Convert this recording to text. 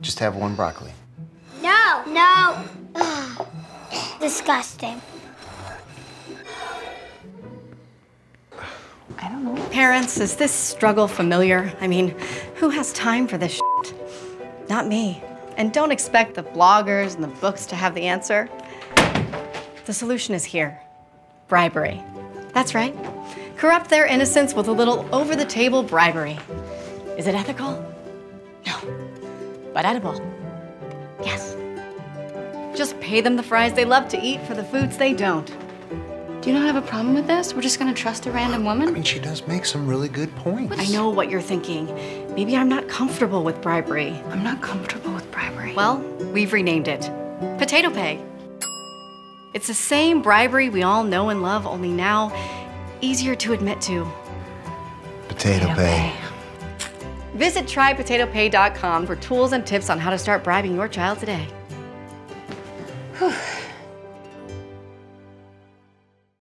Just have one broccoli. No, no. Ugh. Disgusting. I don't know. Parents, is this struggle familiar? I mean, who has time for this shit? Not me. And don't expect the bloggers and the books to have the answer. The solution is here bribery. That's right. Corrupt their innocence with a little over the table bribery. Is it ethical? No. But edible? Yes. Just pay them the fries they love to eat for the foods they don't. Do you not have a problem with this? We're just gonna trust a random woman? I mean, she does make some really good points. I know what you're thinking. Maybe I'm not comfortable with bribery. I'm not comfortable with bribery. Well, we've renamed it Potato Pay. It's the same bribery we all know and love, only now easier to admit to. Potato pay. Visit trypotatopay.com for tools and tips on how to start bribing your child today. Whew.